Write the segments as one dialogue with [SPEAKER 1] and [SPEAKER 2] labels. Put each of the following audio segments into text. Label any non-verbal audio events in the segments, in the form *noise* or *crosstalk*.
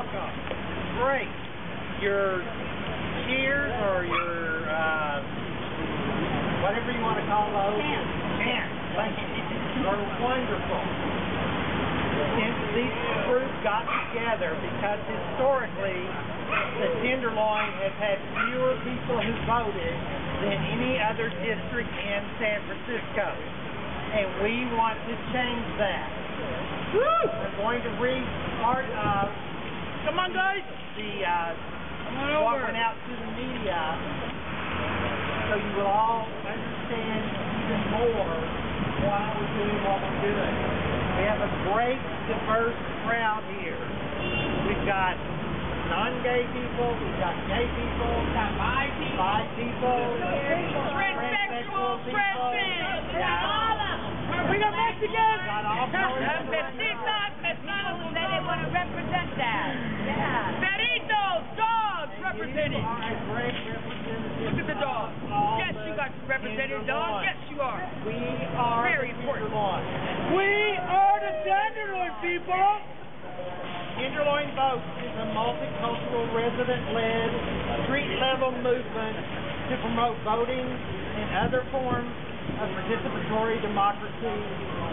[SPEAKER 1] welcome. Great. Your cheers or your, uh, whatever you want to call those.
[SPEAKER 2] Chants.
[SPEAKER 1] Chants. Thank you. Are wonderful. Since these groups got together, because historically the Tenderloin has had fewer people who voted than any other district in San Francisco. And we want to change that. We're going to read part of
[SPEAKER 3] Come on, guys.
[SPEAKER 1] the uh,
[SPEAKER 3] over.
[SPEAKER 1] went out to the media so you will all understand even more why we're doing what we're doing. We have a great diverse crowd here. We've got non-gay people, we've got gay people, we've
[SPEAKER 2] Got bi people.
[SPEAKER 1] bi people,
[SPEAKER 3] Transsexual,
[SPEAKER 1] people.
[SPEAKER 3] trans.
[SPEAKER 1] Yeah.
[SPEAKER 3] We got Mexicans.
[SPEAKER 1] Got all colors
[SPEAKER 2] Uh,
[SPEAKER 1] of
[SPEAKER 2] Mestizos, mestizos, say they want to represent that. Yeah.
[SPEAKER 3] Perritos, dogs represented.
[SPEAKER 1] You are a great representative
[SPEAKER 3] Look at the dog. Yes, you got represented dog. Yes, you are.
[SPEAKER 1] We are
[SPEAKER 3] Very
[SPEAKER 1] the
[SPEAKER 3] important. We are the Tenderloin people.
[SPEAKER 1] Tenderloin Votes is a multicultural, resident-led, street-level movement to promote voting and other forms of participatory democracy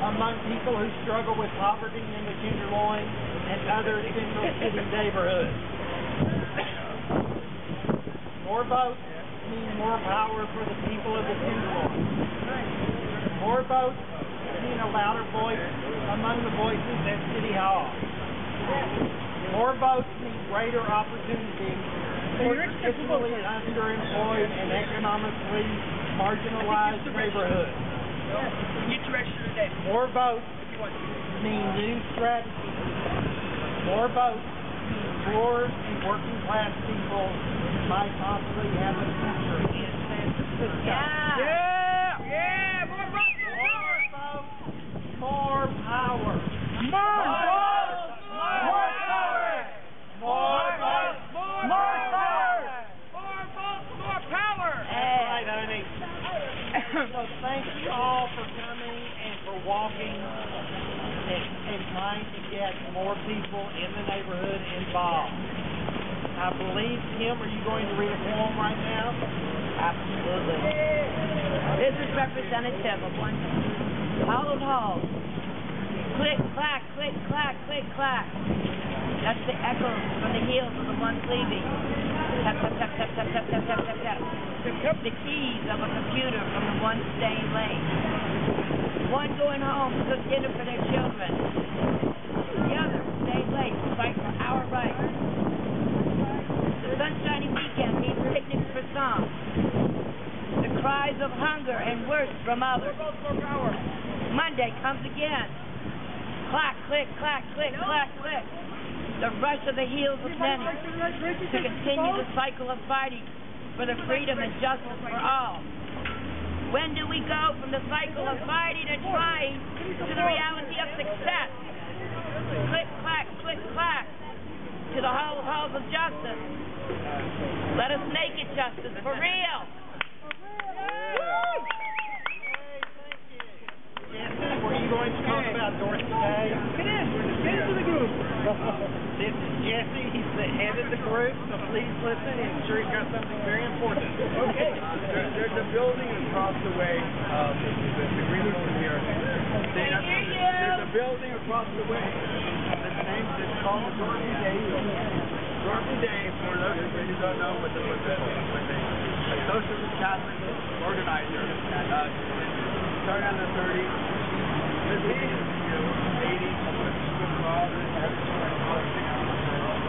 [SPEAKER 1] among people who struggle with poverty in the Tenderloin and other central *laughs* city neighborhoods. More votes mean more power for the people of the Tenderloin. More votes mean a louder voice among the voices at City Hall. More votes mean greater opportunity for traditionally underemployed and economically marginalized neighborhoods.
[SPEAKER 3] Get your extra today.
[SPEAKER 1] More votes
[SPEAKER 3] If you want to.
[SPEAKER 1] mean new strategies. More votes mean poor and working class people might possibly have a future in San.
[SPEAKER 2] Yeah.
[SPEAKER 3] Yeah. Yeah. More votes.
[SPEAKER 1] More votes, more power.
[SPEAKER 3] More votes. More power.
[SPEAKER 1] More votes,
[SPEAKER 3] More
[SPEAKER 1] more
[SPEAKER 3] power.
[SPEAKER 1] power.
[SPEAKER 3] More votes. More power.
[SPEAKER 1] That's right, honey. So thank you all for coming and for walking and, and trying to get more people in the neighborhood involved. I believe, Kim, are you going to read a poem right now?
[SPEAKER 2] Absolutely. This is representative of one hollowed hall. Click, clack, click, clack, click, clack. That's the echoes from the heels of the ones leaving. Tap, tap, tap, tap, tap, tap, tap, tap, tap, tap. The keys of a computer from the one staying late. One going home to cook dinner for their children. The other stayed late to fight for our rights. The sunshiny weekend means picnics for some. The cries of hunger and worse from others. Monday comes again. Clack, click, clack, click, clack, click. The rush of the heels of many to continue the cycle of fighting for the freedom and justice for all. When do we go from the cycle of fighting and trying to the reality of success? Click, clack, click, clack to the hall halls of justice. Let us make it justice for real.
[SPEAKER 1] Jesse, were you going to talk about Dorothy Day?
[SPEAKER 3] Get in. Get into the group. *laughs*
[SPEAKER 1] This is Jesse, he's the head of the group, so please listen, I'm sure he's got something very important.
[SPEAKER 3] Okay.
[SPEAKER 4] There, there's a building across the way, um, the, the green room here. They have, there's a building across the way. Its name is called Dorothy Day Dorothy Day, for those of you who don't know, was a, was was a, socialist Catholic organizer, uh, started in the 30s, lived in the you know, 80s, with father, and everything, and politics.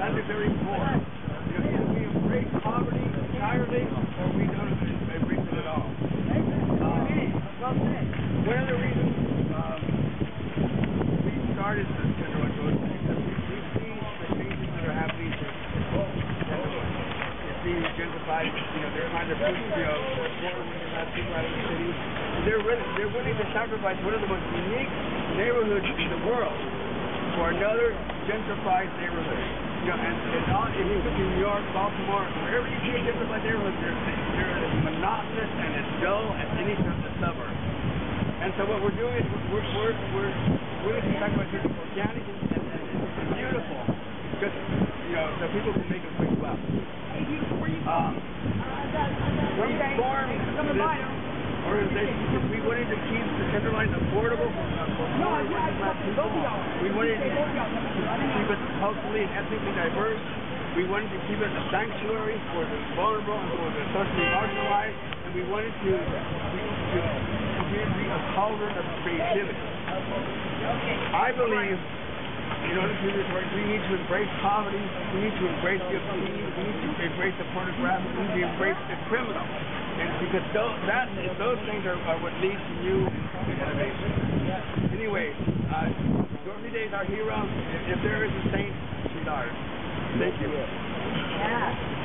[SPEAKER 4] That'd be very important. Either we embrace poverty entirely, or we don't embrace it at all. it culturally and ethnically diverse. We wanted to keep it a sanctuary for the vulnerable and for the socially marginalized, and we wanted to to community a cauldron of creativity. I believe in order to do this work, we need to embrace poverty, we need to embrace the obscene, we need to embrace the pornographic, we need to embrace the criminal. And because those, that, those things are, are what leads to new innovation. Anyway, uh, Every day is our hero. If there is a saint, she's ours. Thank you.
[SPEAKER 3] Yeah.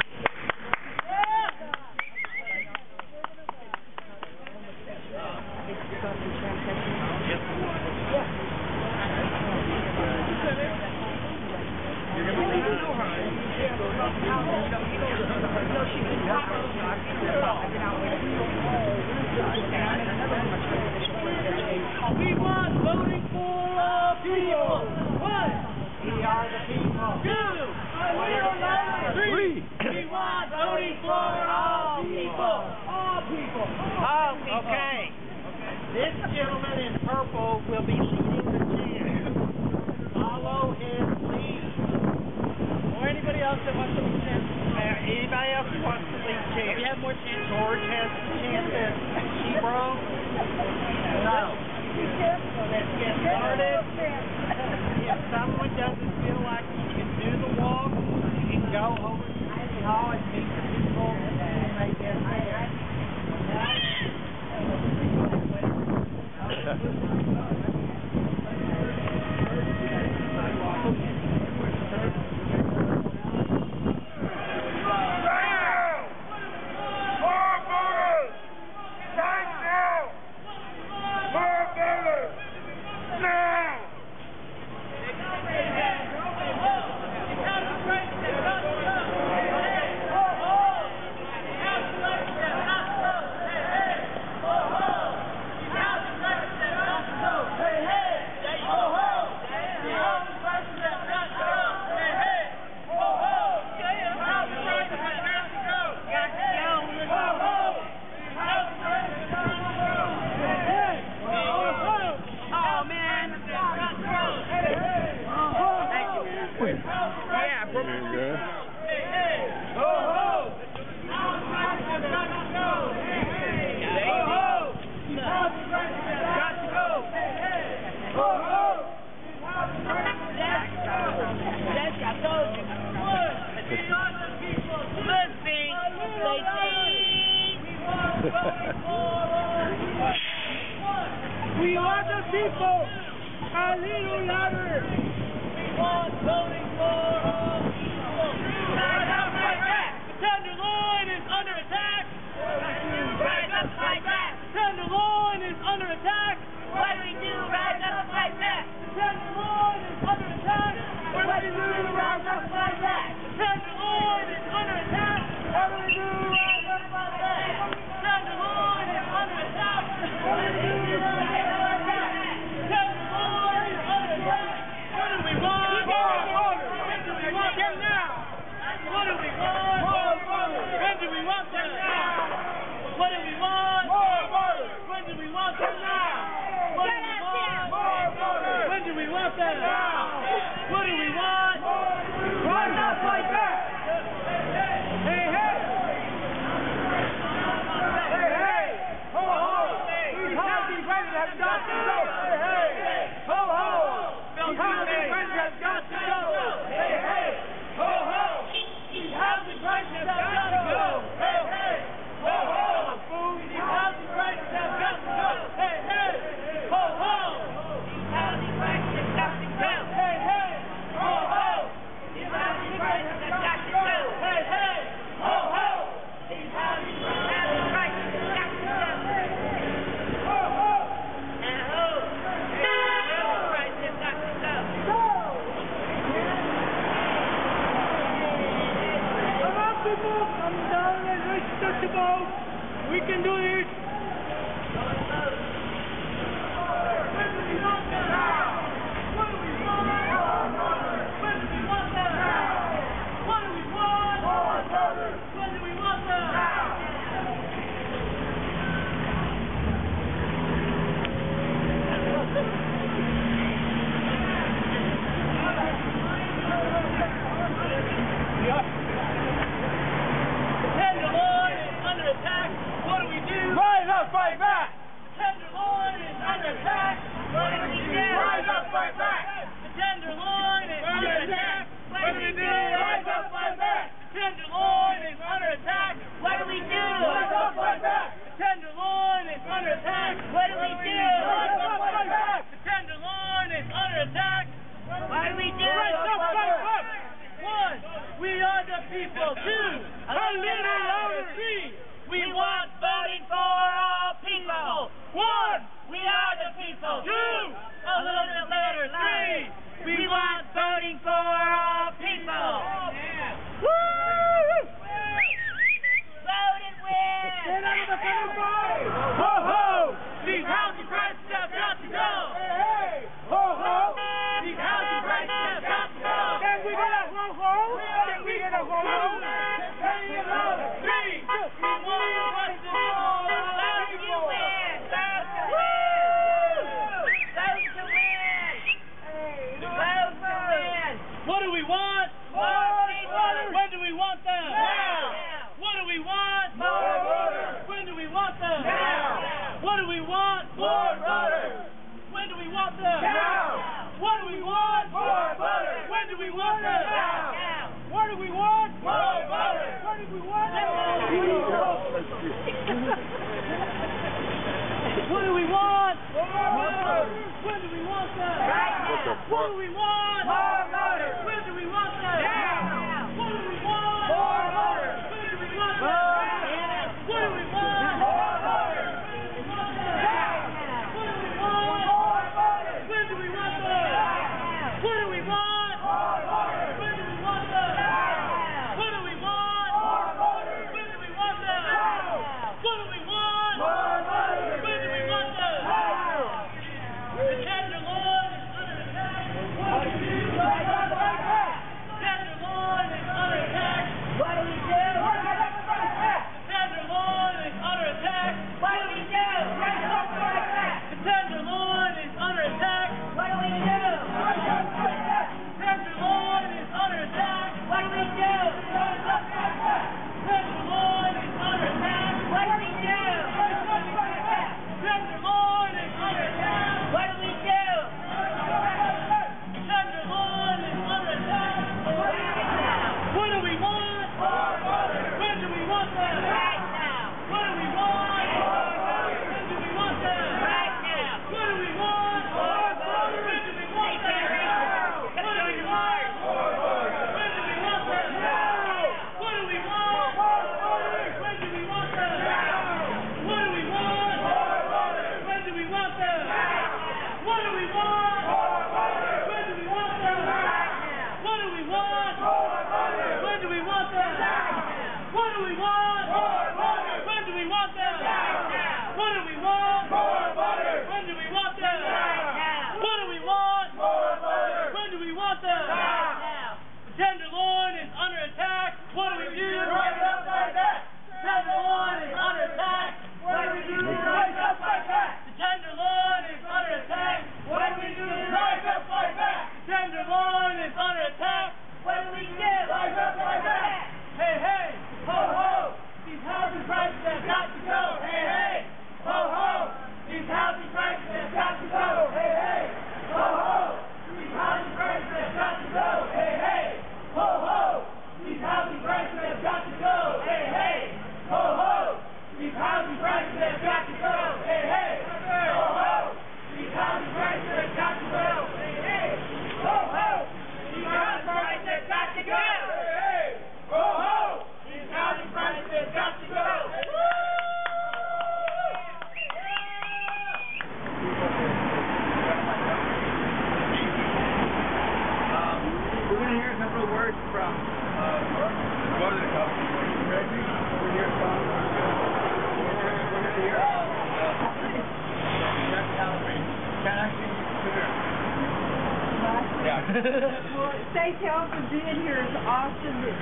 [SPEAKER 5] Well, thank y'all for being here. It's awesome. The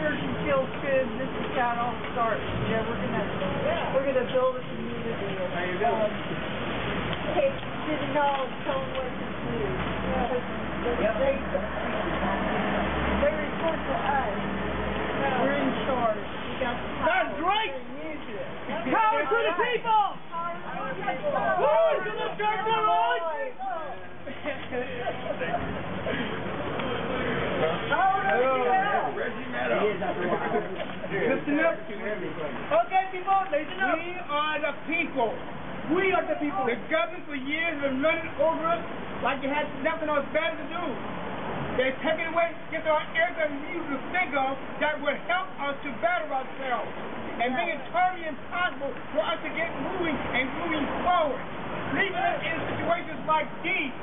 [SPEAKER 5] energy feels good. This is how it all starts. Know, we're gonna we're gonna build a community. And,
[SPEAKER 4] How you doing?
[SPEAKER 5] Um, take city hall tell them what to do. Because they, they report to us. We're in charge. We got the power.
[SPEAKER 6] That's great.
[SPEAKER 5] So use it.
[SPEAKER 6] Power to the people! Power to the church of Lord!
[SPEAKER 4] Reggie Meadows.
[SPEAKER 6] Listen up. Okay, people, listen up. We are the people. We are the people. The government for years has been running over us like they had nothing else better to do. They're taking away just our everything we used to think of that would help us to better ourselves and make it totally impossible for us to get moving and moving forward. Leaving us in situations like these.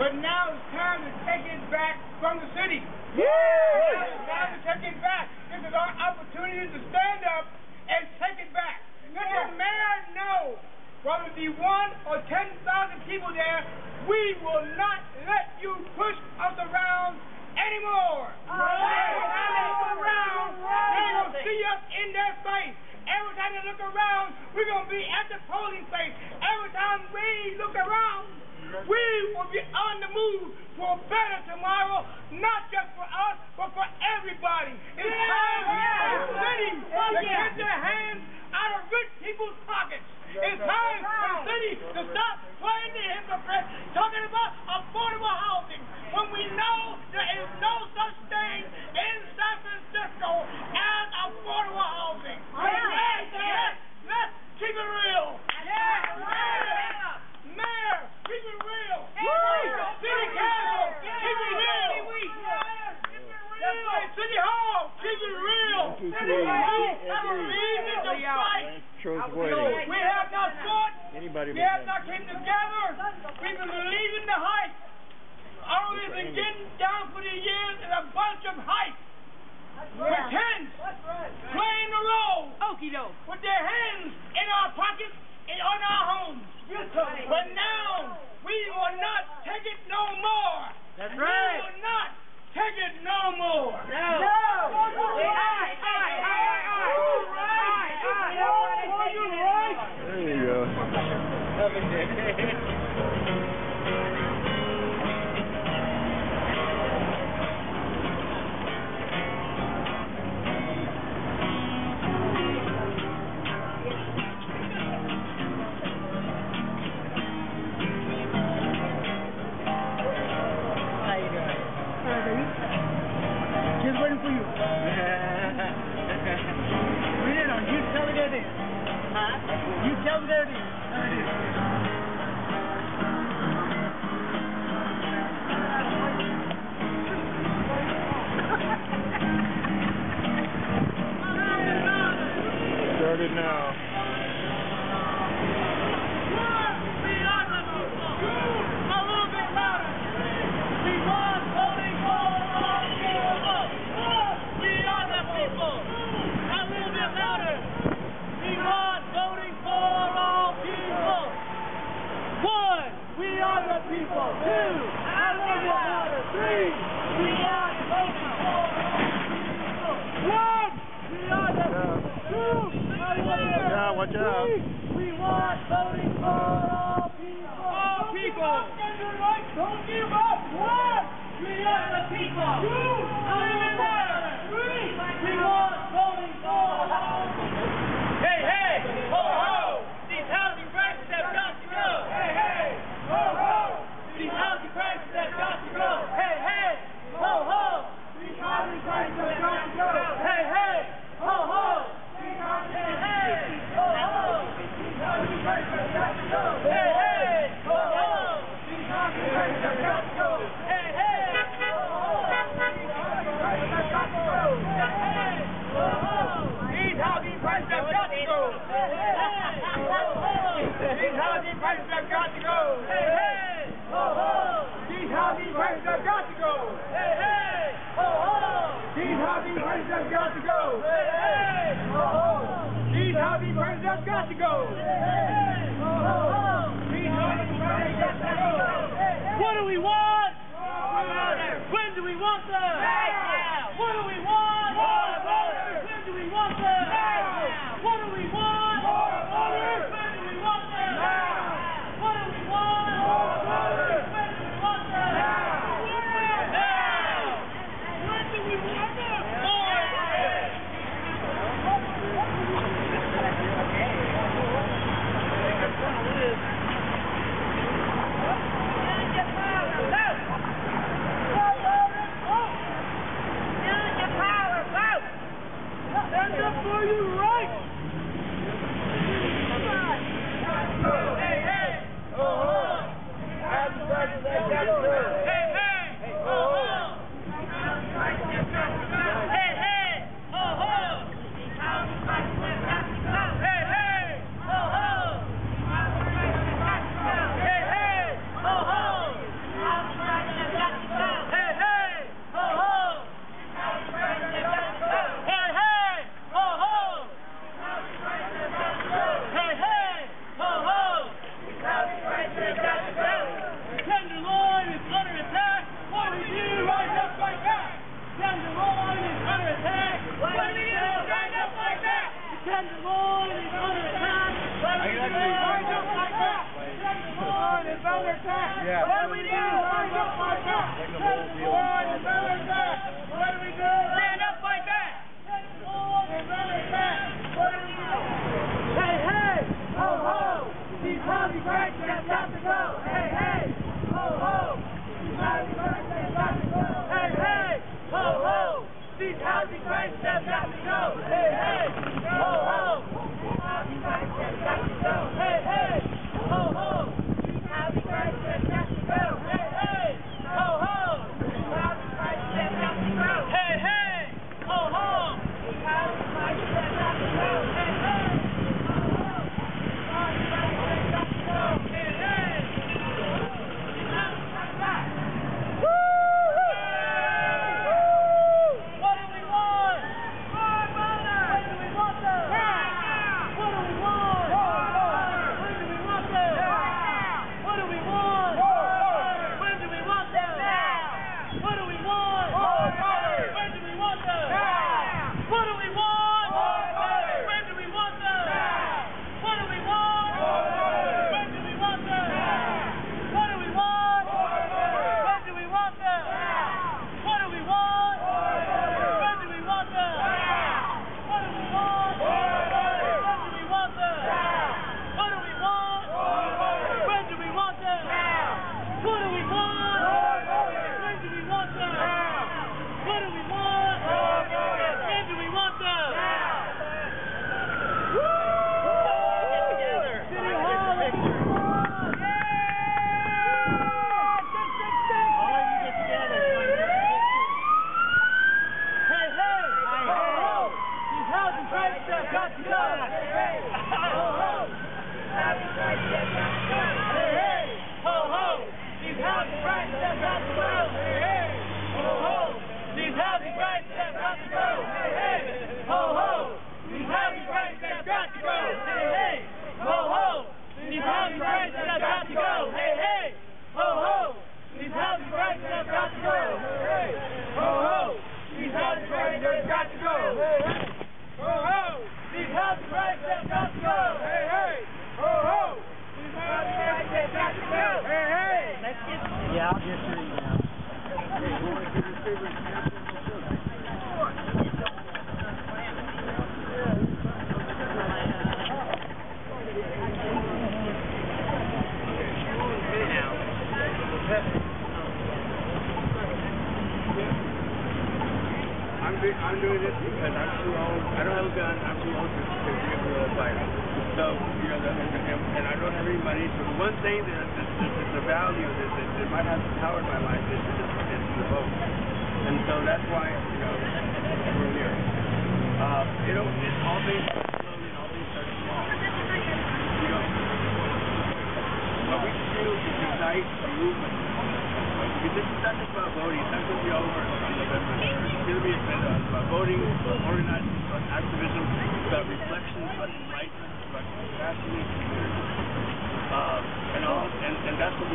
[SPEAKER 6] But now it's time to take it back from the city. Yeah. Now it's time to take it back. This is our opportunity to stand up and take it back. Let the mayor know, whether it be one or ten thousand people there, we will not let you push us around anymore. Every time they look around, they're going to see us in their face. Every time they look around, we're going to be at the polling place. Every time we look around, we will be on the move for a better tomorrow, not just for us, but for everybody. It's time for the city to get their hands out of rich people's pockets. It's time for the city to stop playing the hypocrite, talking about affordable housing, when we know there is no such thing in San Francisco as affordable housing. Let's, let's, let's keep it real. Mayor, Mayor, keep it real. City Council, keep it real. City Hall, keep it real.
[SPEAKER 3] Two, three,
[SPEAKER 6] Have a
[SPEAKER 3] three.
[SPEAKER 6] reason to fight.
[SPEAKER 3] Troy's
[SPEAKER 6] No,
[SPEAKER 3] waiting.
[SPEAKER 6] we have not fought.
[SPEAKER 3] Anybody
[SPEAKER 6] We
[SPEAKER 3] but
[SPEAKER 6] have
[SPEAKER 3] him.
[SPEAKER 6] not came together. We've been believing the hype. All we've been getting down for the years is a bunch of hype. Pretend. Playing the role. Okie doke. With their hands in our pockets and on our homes. But now, we will not take it no more.
[SPEAKER 5] That's right.
[SPEAKER 6] We will not take it no more.
[SPEAKER 5] No.
[SPEAKER 3] There you go. *laughs*
[SPEAKER 6] 30. Don't give up. One. We are the people. Two. I live it Three. We want voting for all people. Hey, hey. Ho, ho. These housing prices have got to go. Hey, hey. Ho, ho. These housing prices have got to go. Hey, hey. Ho, ho. These housing prices have got to go. Hey, hey. Ho, ho. These housing Hey, hey. Ho, ho. These housing prices have got to go. Hey, hey. Ho, ho. These housing prices have got to go. Hey, hey. Ho, ho. These
[SPEAKER 3] have got to go. Hey, hey, ho, ho. These housing prices have got to go.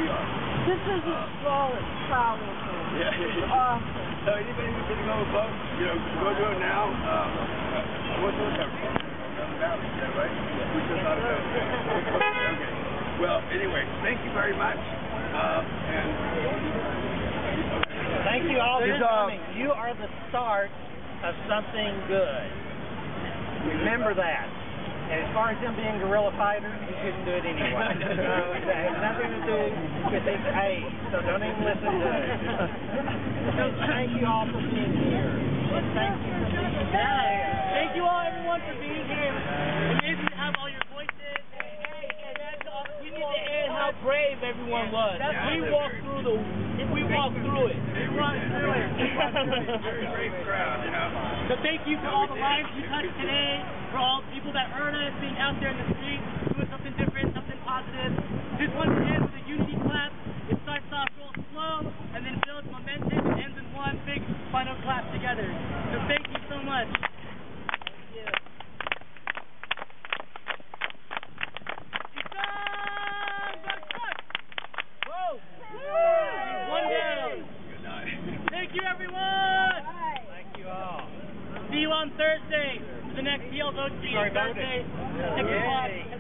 [SPEAKER 3] This is a solid, powerful,
[SPEAKER 4] Yeah, yeah, *laughs* yeah.
[SPEAKER 3] awesome.
[SPEAKER 4] So anybody who's going to go vote, you know, go do it now. Um, uh, what's the cover? On the ballot, is that right? We just thought about. *laughs* Okay. Well, anyway, thank you very much. Uh, and
[SPEAKER 1] Thank you all for coming. You are the start of something good. Remember that. And as far as them being guerrilla fighters, you shouldn't do it anyway. *laughs* so it has nothing to do with its age. So don't even listen to it. So thank you all for being here. And thank you for being.
[SPEAKER 3] Thank you all, everyone, for being here. Amazing to have all your voices. And that's all. We need to add how brave everyone was. we walked through the. We walked through it. We run through it.
[SPEAKER 4] very great crowd, you know.
[SPEAKER 3] So thank you for all the lives you touched today, for all the people that heard us, being out there in the street, doing something different, something positive. This one ends with a unity clap. It starts off real slow and then builds momentum and ends in one big final clap together. So thank you so much. One See you on Thursday. For the next PL Vote PLO
[SPEAKER 1] Thursday, 6
[SPEAKER 3] o'clock.